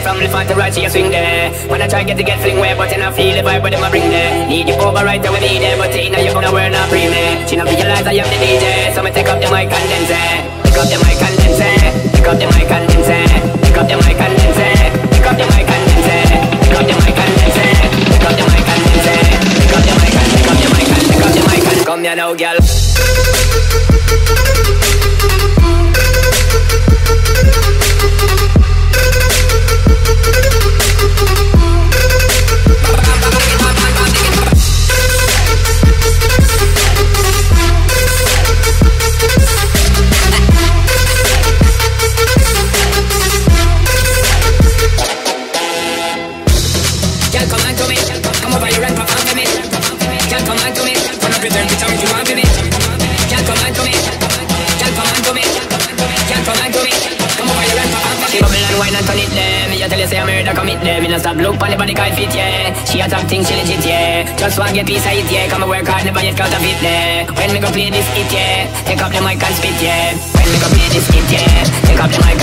from the to right, she a swing there. When I try get to get fling where, but then I feel the vibe, but them a bring there. Need you over right away, need there, but you know you gonna wear not free me. She not realize I am the DJ, so me take up the mic and say, pick up the mic and say, pick up the mic and say, pick up the mic and say, pick up the mic and say, pick up the mic and say, pick up the mic and say, pick up the mic and pick up the mic and pick up the mic and come here now, girl. Stop look on the body can't fit, yeah. She a top thing, she legit, yeah. Just want get piece of it, yeah. Come and work hard, never yet counterfeit, yeah. When we go play this hit, yeah. Take up the mic and spit, yeah. When we go play this hit, yeah. Take up the mic